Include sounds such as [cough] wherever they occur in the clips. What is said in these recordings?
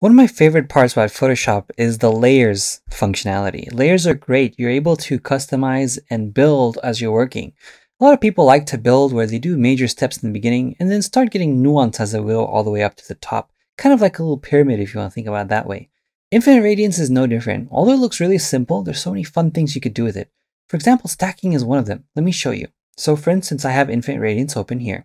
One of my favorite parts about Photoshop is the layers functionality. Layers are great. You're able to customize and build as you're working. A lot of people like to build where they do major steps in the beginning and then start getting nuance as they go all the way up to the top. Kind of like a little pyramid if you want to think about it that way. Infinite Radiance is no different. Although it looks really simple, there's so many fun things you could do with it. For example, stacking is one of them. Let me show you. So for instance, I have Infinite Radiance open here.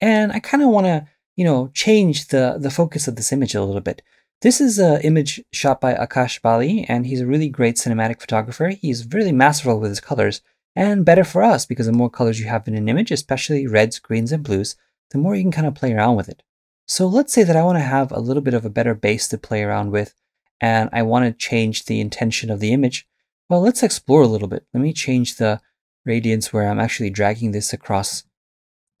And I kind of want to, you know, change the, the focus of this image a little bit. This is an image shot by Aakaash Bali, and he's a really great cinematic photographer. He's really masterful with his colors, and better for us because the more colors you have in an image, especially reds, greens, and blues, the more you can kind of play around with it. So let's say that I want to have a little bit of a better base to play around with, and I want to change the intention of the image. Well, let's explore a little bit. Let me change the radiance where I'm actually dragging this across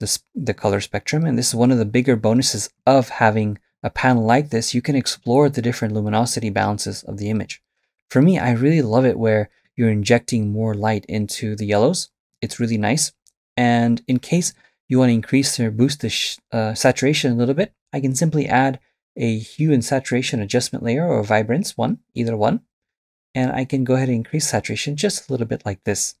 the, the color spectrum. And this is one of the bigger bonuses of having a panel like this, you can explore the different luminosity balances of the image. For me, I really love it where you're injecting more light into the yellows. It's really nice. And in case you want to increase or boost the uh, saturation a little bit, I can simply add a hue and saturation adjustment layer or vibrance one, either one. And I can go ahead and increase saturation just a little bit like this.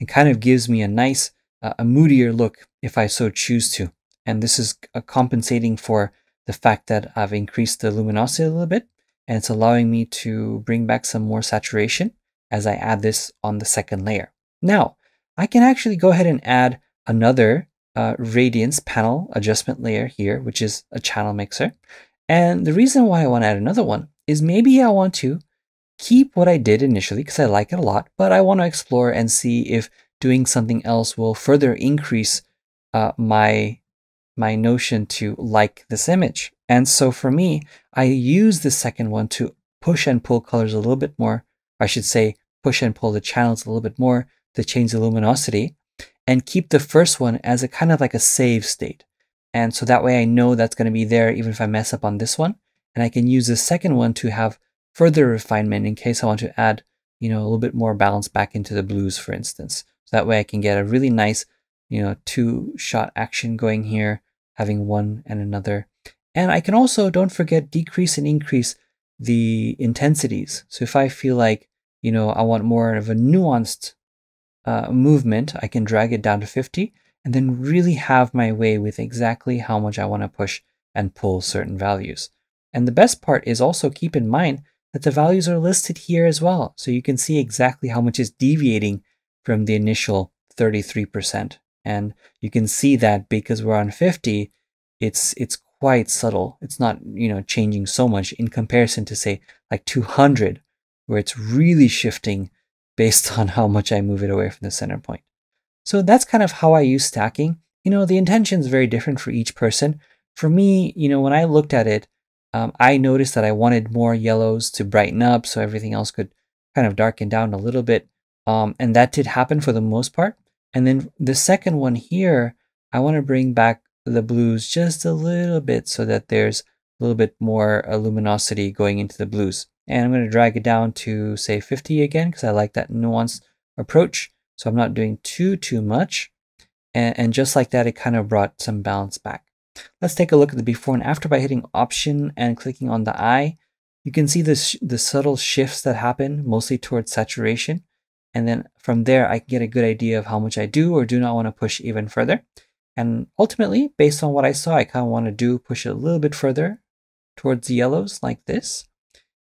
It kind of gives me a nice, uh, a moodier look if I so choose to. And this is uh, compensating for the fact that I've increased the luminosity a little bit and it's allowing me to bring back some more saturation as I add this on the second layer. Now, I can actually go ahead and add another uh, radiance panel adjustment layer here, which is a channel mixer. And the reason why I want to add another one is maybe I want to keep what I did initially because I like it a lot, but I want to explore and see if doing something else will further increase uh, my my notion to like this image. And so for me, I use the second one to push and pull colors a little bit more. I should say push and pull the channels a little bit more to change the luminosity and keep the first one as a kind of like a save state. And so that way I know that's going to be there even if I mess up on this one. And I can use the second one to have further refinement in case I want to add, you know, a little bit more balance back into the blues, for instance. So that way I can get a really nice, you know, two shot action going here having one and another. And I can also, don't forget, decrease and increase the intensities. So if I feel like, you know, I want more of a nuanced uh, movement, I can drag it down to 50 and then really have my way with exactly how much I want to push and pull certain values. And the best part is also keep in mind that the values are listed here as well. So you can see exactly how much is deviating from the initial 33%. And you can see that because we're on 50, it's it's quite subtle. It's not, you know, changing so much in comparison to say like 200, where it's really shifting based [laughs] on how much I move it away from the center point. So that's kind of how I use stacking. You know, the intention is very different for each person. For me, you know, when I looked at it, um, I noticed that I wanted more yellows to brighten up so everything else could kind of darken down a little bit. Um, and that did happen for the most part. And then the second one here, I want to bring back the blues just a little bit so that there's a little bit more uh, luminosity going into the blues. And I'm going to drag it down to say 50 again because I like that nuanced approach. So I'm not doing too, too much. And, and just like that, it kind of brought some balance back. Let's take a look at the before and after by hitting option and clicking on the eye. You can see the, the subtle shifts that happen mostly towards saturation. And then from there, I can get a good idea of how much I do or do not want to push even further. And ultimately, based on what I saw, I kind of want to do push it a little bit further towards the yellows like this.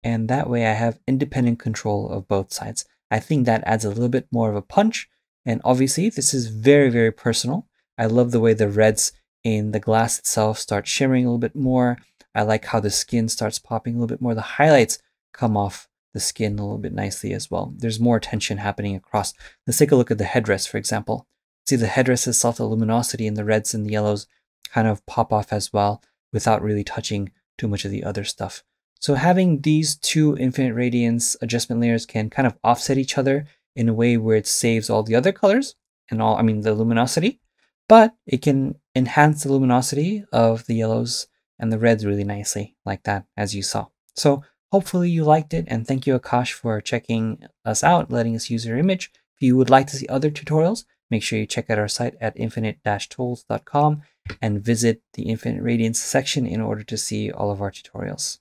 And that way I have independent control of both sides. I think that adds a little bit more of a punch. And obviously, this is very, very personal. I love the way the reds in the glass itself start shimmering a little bit more. I like how the skin starts popping a little bit more. The highlights come off the skin a little bit nicely as well. There's more tension happening across. Let's take a look at the headdress, for example. See the headdress itself, the luminosity and the reds and the yellows kind of pop off as well without really touching too much of the other stuff. So having these two infinite radiance adjustment layers can kind of offset each other in a way where it saves all the other colors and all, I mean, the luminosity, but it can enhance the luminosity of the yellows and the reds really nicely like that, as you saw. So Hopefully you liked it and thank you Aakaash for checking us out, letting us use your image. If you would like to see other tutorials, make sure you check out our site at infinite-tools.com and visit the Infinite Radiance section in order to see all of our tutorials.